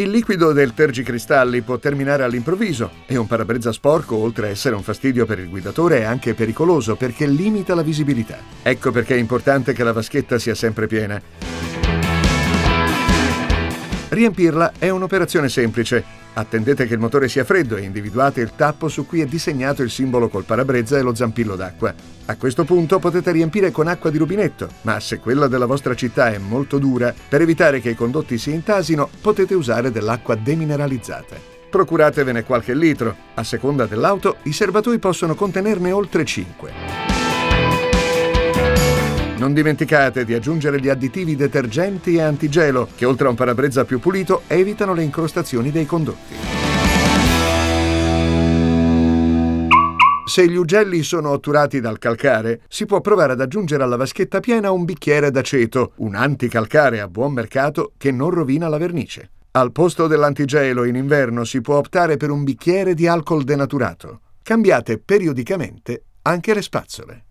Il liquido del tergicristalli può terminare all'improvviso e un parabrezza sporco, oltre a essere un fastidio per il guidatore, è anche pericoloso perché limita la visibilità. Ecco perché è importante che la vaschetta sia sempre piena. Riempirla è un'operazione semplice. Attendete che il motore sia freddo e individuate il tappo su cui è disegnato il simbolo col parabrezza e lo zampillo d'acqua. A questo punto potete riempire con acqua di rubinetto, ma se quella della vostra città è molto dura, per evitare che i condotti si intasino, potete usare dell'acqua demineralizzata. Procuratevene qualche litro. A seconda dell'auto, i serbatoi possono contenerne oltre 5. Non dimenticate di aggiungere gli additivi detergenti e antigelo, che oltre a un parabrezza più pulito evitano le incrostazioni dei condotti. Se gli ugelli sono otturati dal calcare, si può provare ad aggiungere alla vaschetta piena un bicchiere d'aceto, un anticalcare a buon mercato che non rovina la vernice. Al posto dell'antigelo in inverno si può optare per un bicchiere di alcol denaturato. Cambiate periodicamente anche le spazzole.